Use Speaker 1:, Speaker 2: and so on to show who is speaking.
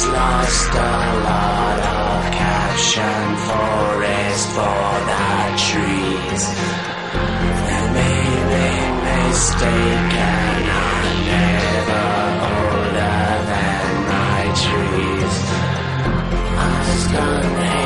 Speaker 1: has lost a lot of cash and forest for the trees. They made a I'm never older than my trees. I was gonna